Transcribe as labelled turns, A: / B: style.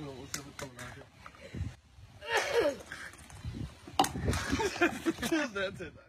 A: Ну, уже выполняю. That's it.